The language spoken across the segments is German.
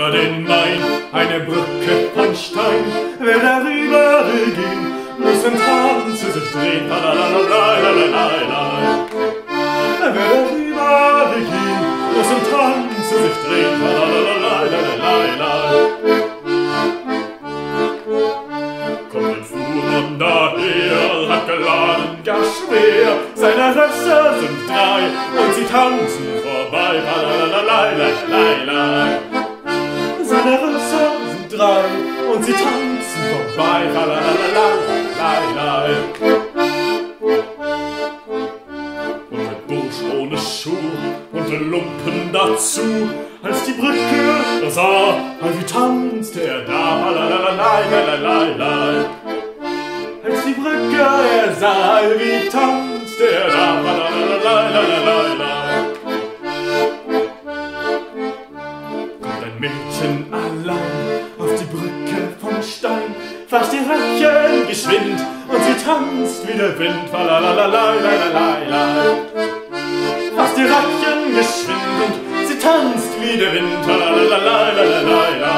über den Main, eine Brücke von Stein. Wer darüber will gehen, muss im Tanze sich drehen. La la la la la la la la. Wer darüber will gehen, muss im Tanze sich drehen. La la la la la la la la. Kommt ein Fuhrmann daher, hat geladen gar schwer. Seine Rösser sind drei und sie tanzen vorbei. Und sie tanzen vorbei. La la la la la la la. Und ein Bursch ohne Schuh und ein Lumpen dazu. Als die Brücke sah, wie tanzte er da. La la la la la la la. Als die Brücke er sah, wie tanzte er da. La la la la la la la. Kommt ein Mädchen allein fasst ihr Röckchen geschwind und sie tanzt wie der Wind. La la la la la la la la. Fasst ihr Röckchen geschwind und sie tanzt wie der Wind. La la la la la la la la.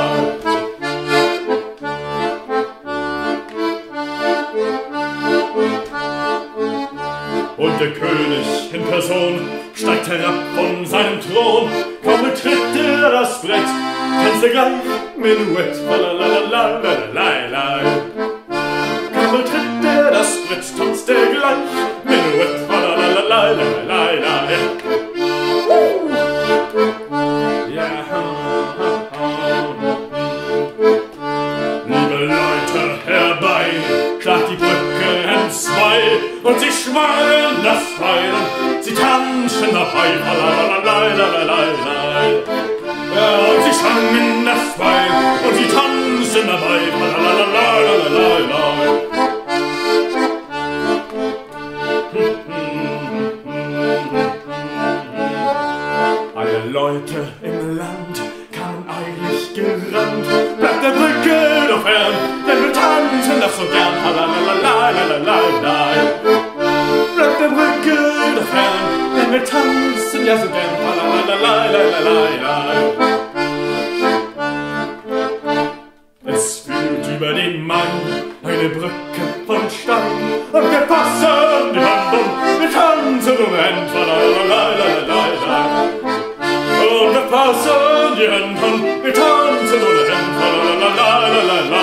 Und der König in Person steigt herab von seinem Thron. Kaum betritt er das Brett, tanzt er gleich Menuett. La la la la la la la la. Kaum betritt er das Brett, tanzt er gleich Menuett. La la la la la la la la. Ja. Liebe Leute, herbei, klagt die Brücke entzwei und sie schwallen das Feiern, sie tanzen dabei, la und sie sangen das Weib und sie tanzten dabei. Alle Leute im Land kamen eilig gerannt, bleibt der Brücke doch fern, denn wir tanzen ja so gern. Lalalala. Bleibt der Brücke doch fern, denn wir tanzen ja so gern. Backen von Stein und wir passen die Hand und wir tanzen im Moment von Lalalalalalala. Und wir passen die Hand und wir tanzen im Moment von Lalalalalalala.